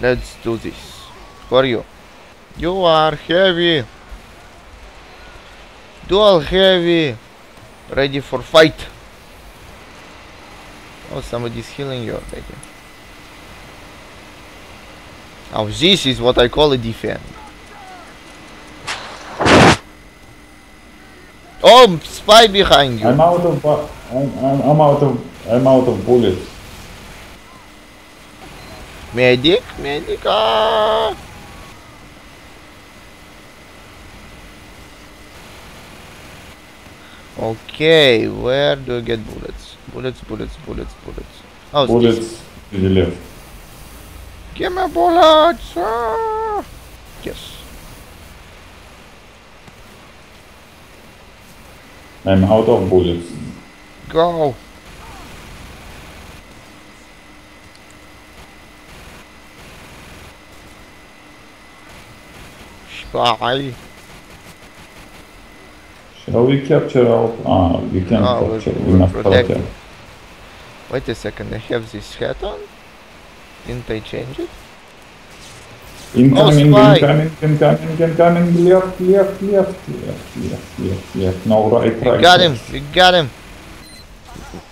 Let's do this. For you? You are heavy. Dual heavy. Ready for fight. Oh, somebody's healing you already. Oh, this is what I call a defend. Oh, spy behind you. I'm out of I'm, I'm, I'm out of I'm out of bullets. Medic, medic. Ah. Okay, where do I get bullets? Bullets, bullets, bullets, bullets. Oh. Bullets to the left. Give me bullets! Ah. Yes. I'm out of bullets. Go! Spy! Shall we capture our ah we can Ah, we're- capture we're enough protected. Wait a second, I have this hat on? Didn't I change it? Incoming, spy. incoming, incoming, incoming, left, left, left, left, left, left, left, no right, We right. got right. him! We got him!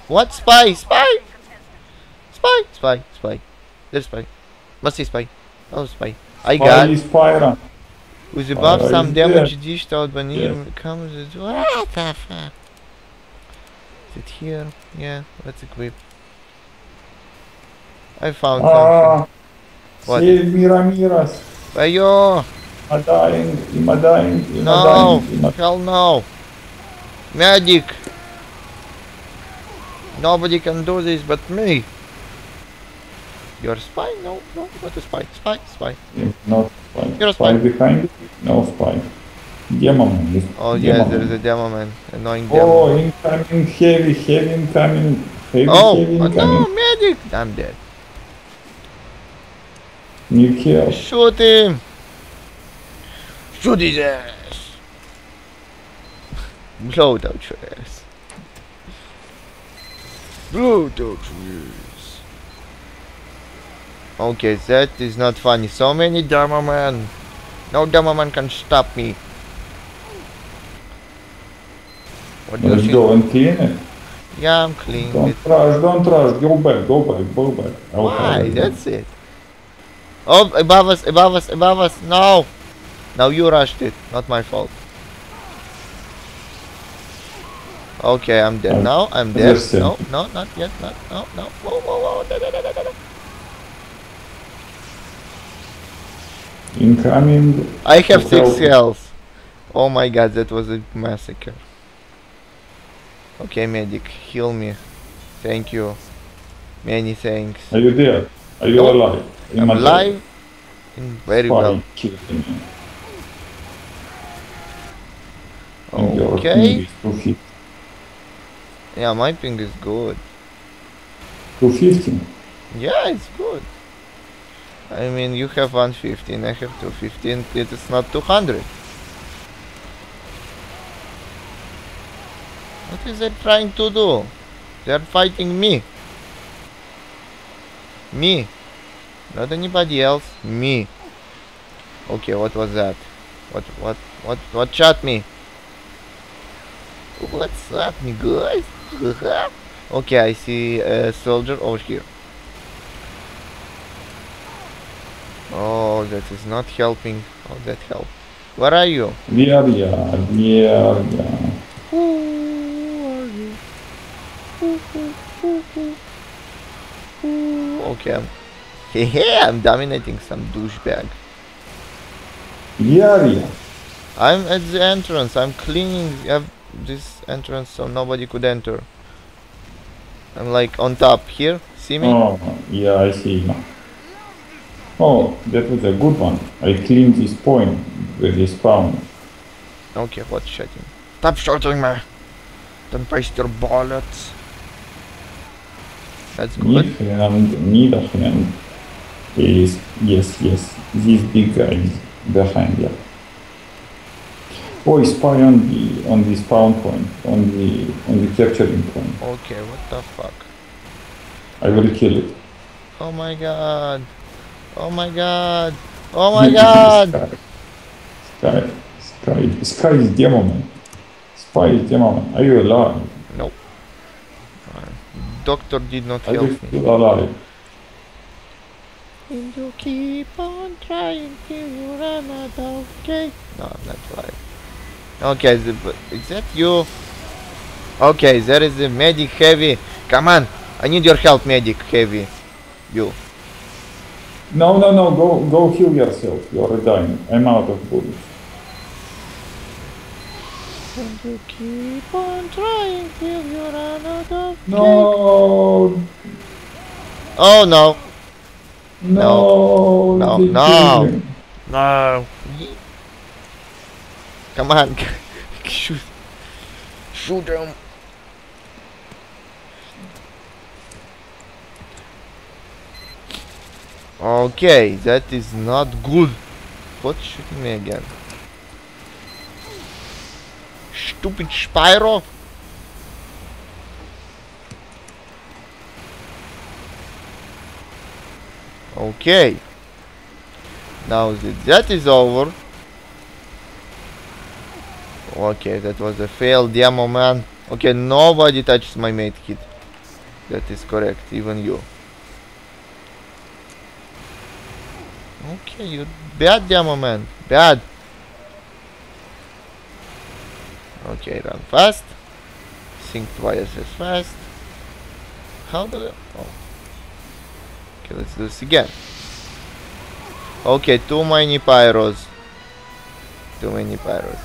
What? Spy! Spy! Spy! Spy! Spy! There's spy. Must be spy. Oh, spy. I got. Spy, Spyra. With above Spy some damage dished out by near comes. It, what the fuck? Is it here? Yeah, let's equip. I found Ah, What? save me, Ramirez. something. Ayo! I'm dying, I'm dying, I'm No! dying. Hell no! Medic! Nobody can do this but me! You're a spy? No, no, not a spy. Spy, spy. Not spy. You're a spy spy. behind you? No spy. Demon. is- Oh yes, demon. there is a demo man. Annoying demo. Oh, incoming, heavy, heavy incoming, heavy, Oh, heavy oh incoming. no, medic! I'm dead. Help. Shoot him! Shoot his ass! Blow out your ass. Blow out your ass. Okay, that is not funny. So many demo man. No demo man can stop me. What do you Let's go and clean it. Yeah, I'm clean. Don't It- rush, don't rush. Go back, go back, go back. I'll Why? That's it. Oh, above us, above us, above us. No! Now you rushed it. Not my fault. Okay, I'm dead now. I'm dead. No, no, not yet. Not, no, no. Whoa, whoa, whoa. Da, da, da, da, da, da. Incoming. I have six health. Oh my god, that was a massacre. Okay, medic, heal me. Thank you. Many thanks. Are you there? Are you No. alive? I'm Am alive. Very well. Okay. ping is 250. Yeah, my ping is good. 250. Yeah, it's good. I mean, you have 115, I have 215, it is not 200. What is they trying to do? They are fighting me. Me. Not anybody else. Me. Okay, what was that? What, what, what, what shot me? What's up, me guys? okay, I see a soldier over here. Oh, that is not helping. Oh, that helped. Where are you? Where you? Where you? Who are you? Who, who, who, who? Who? Okay, I'm. Hey, I'm dominating some douchebag. Where are you? I'm at the entrance. I'm cleaning ev- this entrance so nobody could enter. I'm like on top here. See me? Oh, yeah, I see now. Oh, that was a good one. I cleaned this point with this spawn. Okay, what's shooting? Stop shooting me! Don't waste your bullets. That's good. Need hand, need a hand. Yes, yes, yes. These big guys behind you. Oh, spy on the on the spawn point, on the on the capturing point. Okay, what the fuck? I will kill it. Oh my god. Oh my god. Oh my god. Sky. Sky. Sky is demo man. Spy is demo man. Are you alive? No. Doctor did not Are you help me. still alive? And you keep on trying till you run out of cake. No, I'm not alive. Okay, the, is that you? Okay, there is a medic heavy. Come on, I need your help, medic heavy. You. No, no, no. Go, go heal yourself. You're dying. I'm out of bullets. And you keep on trying till you run out of cake. No. Oh no. No. No, they no. No. Come on. Shoot. Shoot him. Okay, that is not good. What shooting me again? Stupid Spyro. Okay. Now that that is over. Okay, that was a failed demo man. Okay, nobody touches my mate kit. That is correct, even you. Okay, you bad demo man. Bad. Okay, run fast. Think twice as fast. How do I... Oh. Okay, let's do this again. Okay, too many pyros. Too many pyros.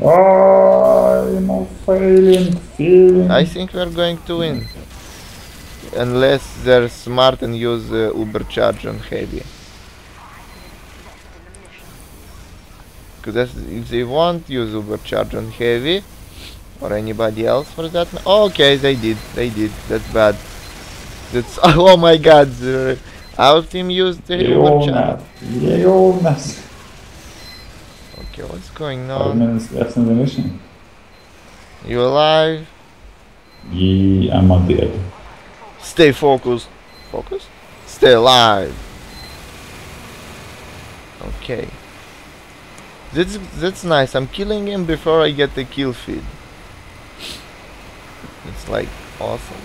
Oh, I'm failing, failing. I think we're going to win. Unless they're smart and use uh, Uber charge on heavy. Because if they won't use Uber charge on heavy, or anybody else for that okay, they did, they did, that's bad. That's, oh my god, our team used the Uber charge. Leonas. Okay, what's going Five on? minutes left in the mission. You alive? Yeah, I'm not dead. Stay focused. Focus? Stay alive. Okay. That's that's nice. I'm killing him before I get the kill feed. It's like awesome.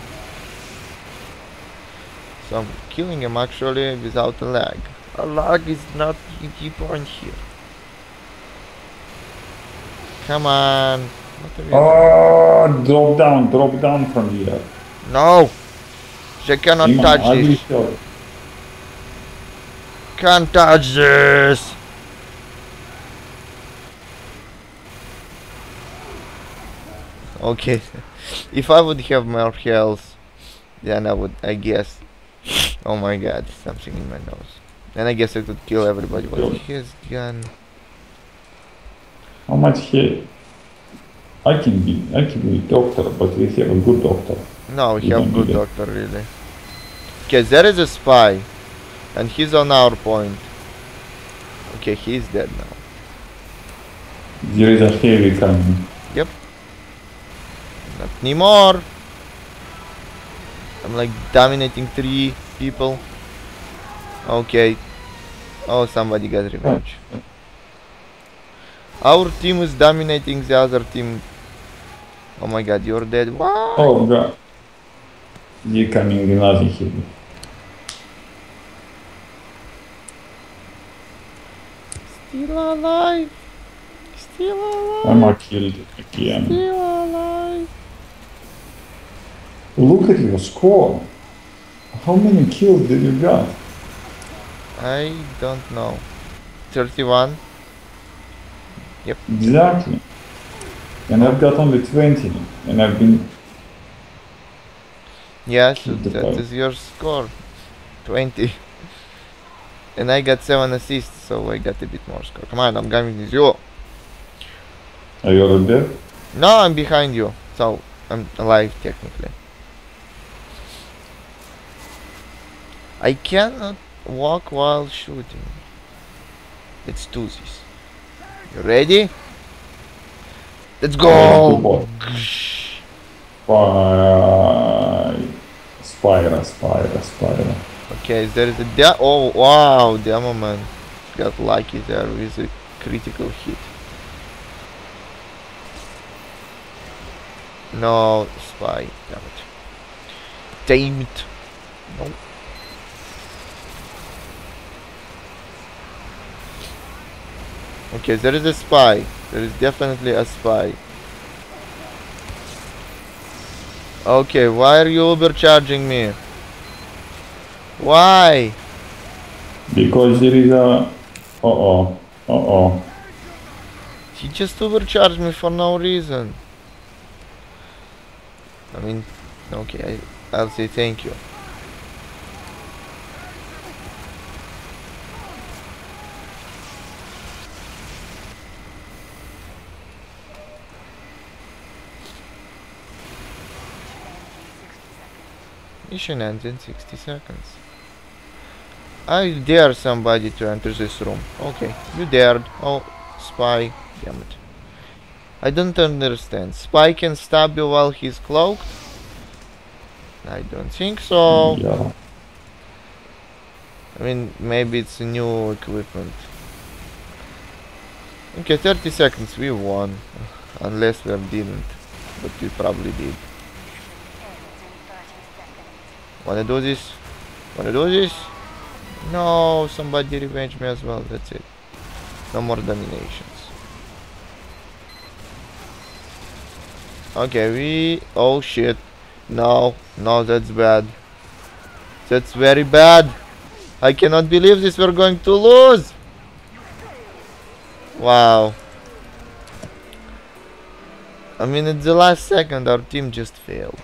So I'm killing him actually without a lag. A lag is not the key point here. Come on. What are you doing? Oh, drop down, drop down from here. No! She cannot Iman, touch ugly this. shot. Can't touch this! Okay, if I would have more health, then I would, I guess. Oh my god, something in my nose. Then I guess I could kill everybody. What his gun? How much he? I can be, I can be doctor, but we have a good doctor. No, we have good doctor really. Okay, there is a spy, and he's on our point. Okay, he's dead now. There is a heavy coming. Yep. Not anymore. I'm like dominating three people. Okay. Oh, somebody got revenge. Our team is dominating the other team. Oh my god, you're dead. What? Oh god. You coming another heavy. Still alive. Still alive. I'm a killed again. Still alive. Look at your score. How many kills did you got? I don't know. 31. Yep. Exactly. And I've got only 20. And I've been Yes, the that is your score. 20. And I got 7 assists, so I got a bit more score. Come on, I'm coming with you. Are you already dead? No, I'm behind you, so I'm alive technically. I cannot walk while shooting. Let's do this. You ready? Let's go! Five. Spyra, Spyra, Spyra. Okay, there is a oh wow, demo man got lucky there with a critical hit. No, spy, damn it. Damn it. No. Okay, there is a spy. There is definitely a spy. Okay, why are you overcharging me? Why? Because there is a... Uh-oh, uh-oh. He just overcharged me for no reason. I mean, okay, I, I'll say thank you. Mission ends in 60 seconds. I dare somebody to enter this room. Okay, you dared. Oh, spy. Damn it. I don't understand. Spy can stab you while he's cloaked? I don't think so. Yeah. I mean, maybe it's a new equipment. Okay, 30 seconds, we won. Unless we didn't. But we probably did. Wanna do this? Wanna do this? No, somebody revenge me as well, that's it. No more dominations. Okay, we... Oh shit. No, no, that's bad. That's very bad. I cannot believe this, we're going to lose. Wow. I mean, at the last second, our team just failed.